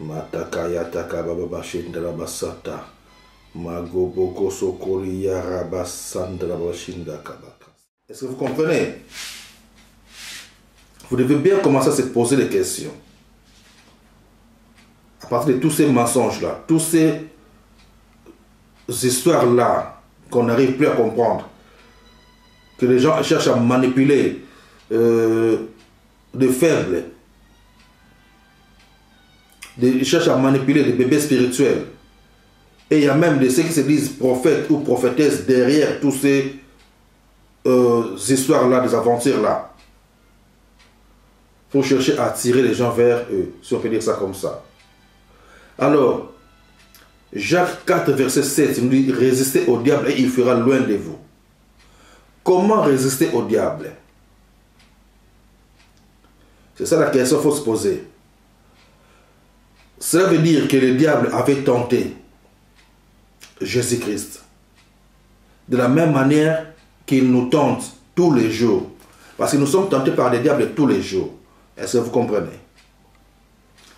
mataka basata ya kabaka est-ce que vous comprenez? Vous devez bien commencer à se poser des questions. À partir de tous ces mensonges là tous ces histoires là qu'on n'arrive plus à comprendre que les gens cherchent à manipuler euh, de faibles ils cherchent à manipuler des bébés spirituels. Et il y a même de ceux qui se disent prophètes ou prophétesses derrière tous ces euh, histoires-là, des aventures-là. Faut chercher à attirer les gens vers eux, si on peut dire ça comme ça. Alors, Jacques 4, verset 7, il nous dit Résistez au diable et il fera loin de vous. Comment résister au diable? C'est ça la question qu'il faut se poser. Cela veut dire que le diable avait tenté Jésus-Christ. De la même manière qu'il nous tente tous les jours. Parce que nous sommes tentés par le diable tous les jours. Est-ce que vous comprenez?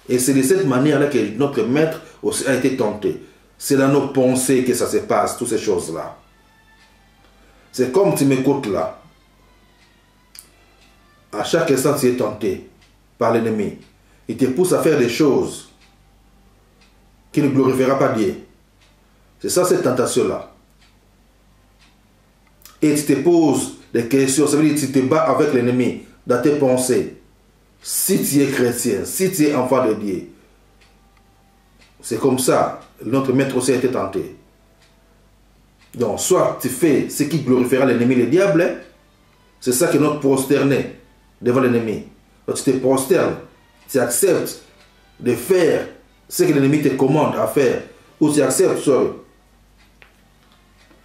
Et c'est de cette manière-là que notre maître aussi a été tenté. C'est dans nos pensées que ça se passe, toutes ces choses-là. C'est comme tu m'écoutes là. À chaque instant, tu es tenté par l'ennemi. Il te pousse à faire des choses qui ne glorifiera pas Dieu. C'est ça cette tentation-là. Et tu te poses des questions, ça veut dire que tu te bats avec l'ennemi dans tes pensées. Si tu es chrétien, si tu es enfant de Dieu, c'est comme ça. Notre maître aussi a été tenté. Donc, soit tu fais ce qui glorifiera l'ennemi, le diable, c'est ça que notre prosterné devant l'ennemi. Tu te prosternes, tu acceptes de faire ce que l'ennemi te commande à faire, ou tu acceptes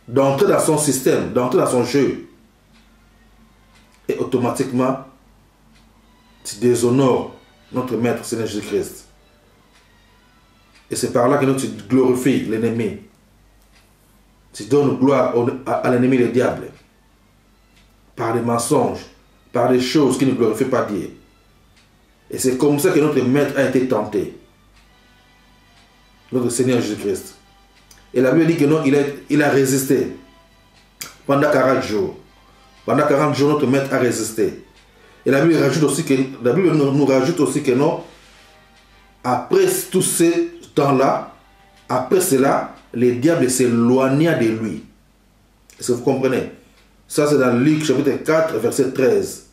d'entrer dans son système, d'entrer dans son jeu, et automatiquement, tu déshonores notre Maître Seigneur Jésus-Christ. Et c'est par là que tu glorifies l'ennemi. Tu donnes gloire à l'ennemi, le diable, par des mensonges, par des choses qui ne glorifient pas Dieu. Et c'est comme ça que notre Maître a été tenté notre Seigneur Jésus-Christ. Et la Bible dit que non, il a, résisté pendant 40 jours. Pendant 40 jours, notre maître a résisté. Et la Bible, nous rajoute aussi que non, après tous ces temps-là, après cela, le diable s'éloigna de lui. Est-ce que vous comprenez? Ça, c'est dans Luc chapitre 4, verset 13.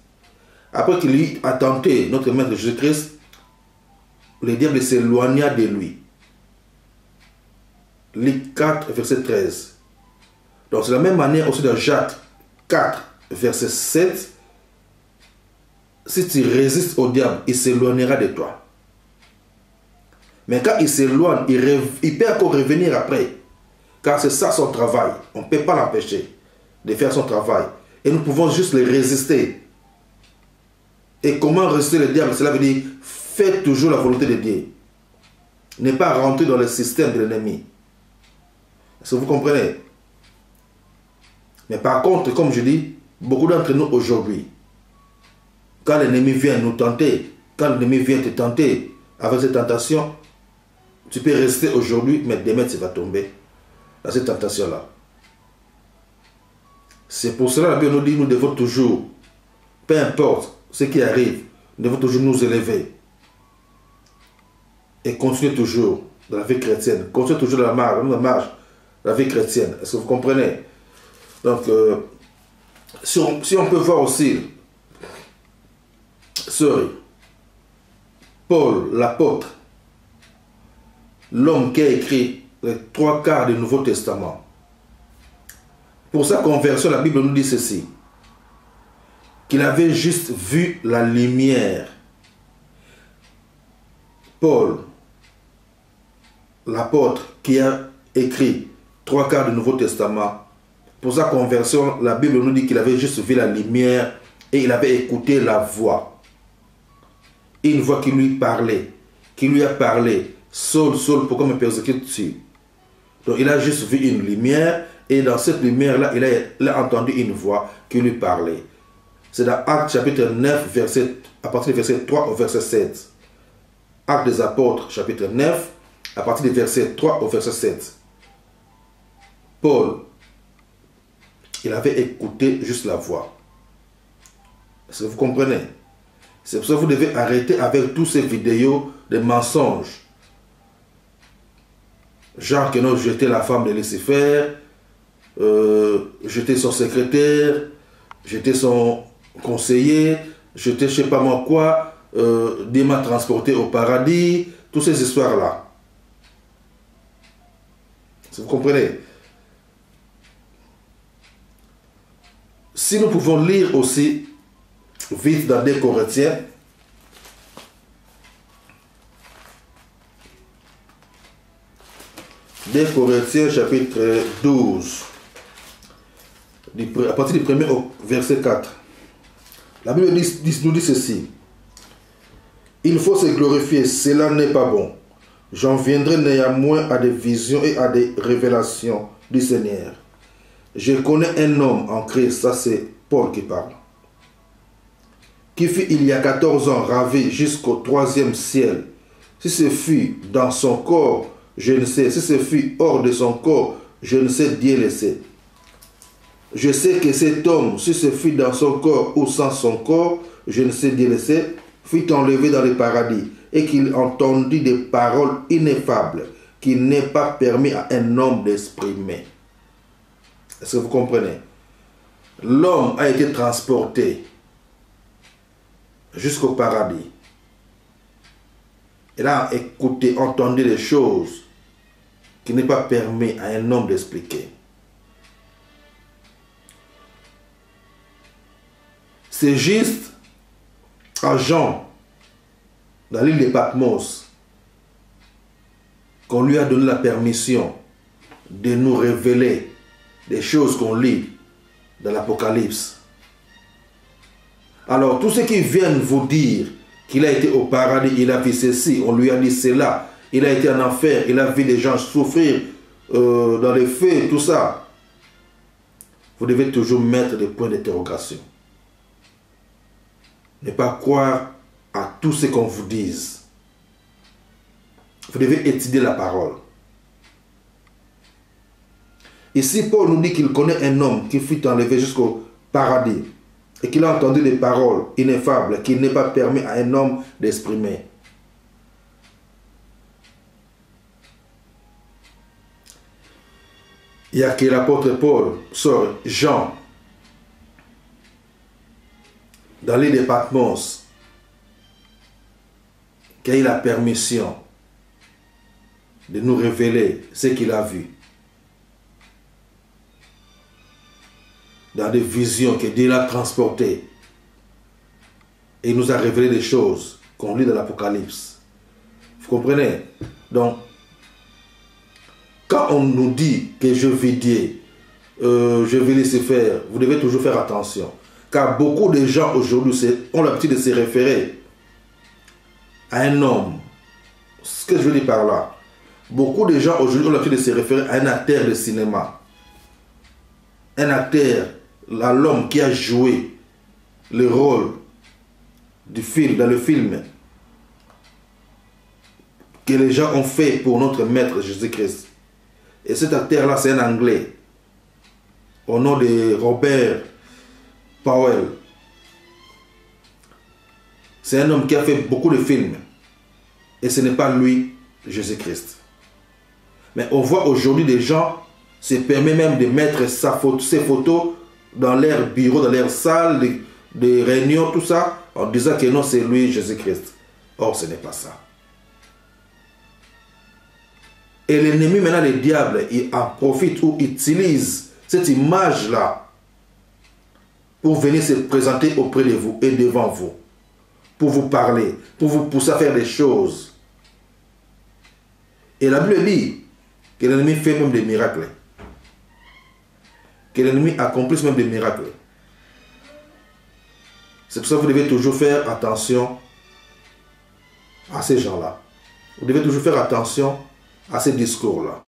Après qu'il a tenté notre maître Jésus-Christ, le diable s'éloigna de lui. Luc 4, verset 13. Donc, c'est la même manière aussi dans Jacques 4, verset 7. Si tu résistes au diable, il s'éloignera de toi. Mais quand il s'éloigne, il, peut encore revenir après. Car c'est ça son travail. On ne peut pas l'empêcher de faire son travail. Et nous pouvons juste le résister. Et comment résister le diable? Cela veut dire, faites toujours la volonté de Dieu. Ne pas rentrer dans le système de l'ennemi. Est-ce que vous comprenez? Mais par contre, comme je dis, beaucoup d'entre nous aujourd'hui, quand l'ennemi vient nous tenter, quand l'ennemi vient te tenter avec cette tentation, tu peux rester aujourd'hui, mais demain tu vas tomber dans cette tentation-là. C'est pour cela que nous dit nous devons toujours, peu importe ce qui arrive, nous devons toujours nous élever et continuer toujours dans la vie chrétienne, continuer toujours dans la marche, dans la marche la vie chrétienne. Est-ce que vous comprenez? Donc, euh, si, on, peut voir aussi, sorry, Paul, l'apôtre, l'homme qui a écrit les trois quarts du Nouveau Testament, pour sa conversion, la Bible nous dit ceci, qu'il avait juste vu la lumière. Paul, l'apôtre qui a écrit trois quarts du Nouveau Testament. Pour sa conversion, la Bible nous dit qu'il avait juste vu la lumière et il avait écouté la voix. Une voix qui lui parlait, qui lui a parlé. Saul, Saul, pourquoi me persécutes-tu Donc il a juste vu une lumière et dans cette lumière-là, il a, entendu une voix qui lui parlait. C'est dans Actes chapitre 9, verset, à partir du verset 3 au verset 7. Actes des Apôtres, chapitre 9, à partir du verset 3 au verset 7. Paul, il avait écouté juste la voix. Est-ce que vous comprenez? C'est pour ça que vous devez arrêter avec tous ces vidéos de mensonges. Que non, jeter la femme de Lucifer, euh, jeter son secrétaire, jeter son conseiller, jeter je sais pas moi quoi, euh, m'a transporté au paradis, toutes ces histoires-là. Vous comprenez? Si nous pouvons lire aussi vite dans des Corinthiens, des Corinthiens chapitre 12, à partir du premier verset 4. La Bible nous dit ceci. Il faut se glorifier, cela n'est pas bon. J'en viendrai néanmoins à des visions et à des révélations du Seigneur. Je connais un homme en Christ, ça c'est Paul qui parle, qui fut il y a 14 ans ravi jusqu'au troisième ciel. Si ce fut dans son corps, je ne sais. Si ce fut hors de son corps, je ne sais, Dieu le sait. Je sais que cet homme, si ce fut dans son corps ou sans son corps, je ne sais, Dieu le sait, fut enlevé dans le paradis et qu'il entendit des paroles ineffables qu'il n'est pas permis à un homme d'exprimer. Est-ce que vous comprenez? L'homme a été transporté jusqu'au paradis. Il a écouté, entendu des choses qui n'est pas permis à un homme d'expliquer. C'est juste à Jean, dans l'île de Patmos, qu'on lui a donné la permission de nous révéler des choses qu'on lit dans l'Apocalypse. Alors, tous ceux qui viennent vous dire qu'il a été au paradis, il a vu ceci, on lui a dit cela, il a été en enfer, il a vu des gens souffrir euh, dans les feux, tout ça. Vous devez toujours mettre des points d'interrogation. Ne pas croire à tout ce qu'on vous dise. Vous devez étudier la parole. Ici, Paul nous dit qu'il connaît un homme qui fut enlevé jusqu'au paradis et qu'il a entendu des paroles ineffables qu'il n'est pas permis à un homme d'exprimer. Il y a que l'apôtre Paul sort Jean dans l'île de Patmos qui a eu la permission de nous révéler ce qu'il a vu. Dans des visions que Dieu a transportées. Et il nous a révélé des choses qu'on lit dans l'Apocalypse. Vous comprenez? Donc, quand on nous dit que je vais dire, euh, je vais laisser faire, vous devez toujours faire attention. Car beaucoup de gens aujourd'hui ont l'habitude de se référer à un homme. Ce que je veux dire par là, beaucoup de gens aujourd'hui ont l'habitude de se référer à un acteur de cinéma. Un acteur, l'homme qui a joué le rôle du film, dans le film que les gens ont fait pour notre Maître Jésus-Christ. Et cet acteur-là, c'est un Anglais, au nom de Robert Powell. C'est un homme qui a fait beaucoup de films. Et ce n'est pas lui, Jésus-Christ. Mais on voit aujourd'hui des gens se permettent même de mettre sa photo, ses photos dans leur bureau, dans leur salle de, de réunion, tout ça, en disant que non, c'est lui, Jésus-Christ. Or, ce n'est pas ça. Et l'ennemi, maintenant, le diable, il en profite ou utilise cette image-là pour venir se présenter auprès de vous et devant vous, pour vous parler, pour vous pousser à faire des choses. Et la Bible dit que l'ennemi fait même des miracles. Que l'ennemi accomplisse même des miracles. C'est pour ça que vous devez toujours faire attention à ces gens-là. Vous devez toujours faire attention à ces discours-là.